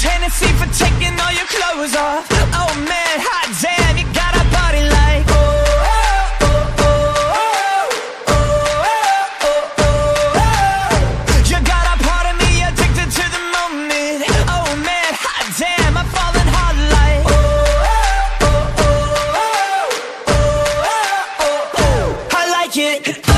Tennessee for taking all your clothes off. Oh man, hot damn, you got a body like oh. oh, oh, oh you got a part of me addicted to the moment. Oh man, hot damn, I'm falling hard like oh. I like it.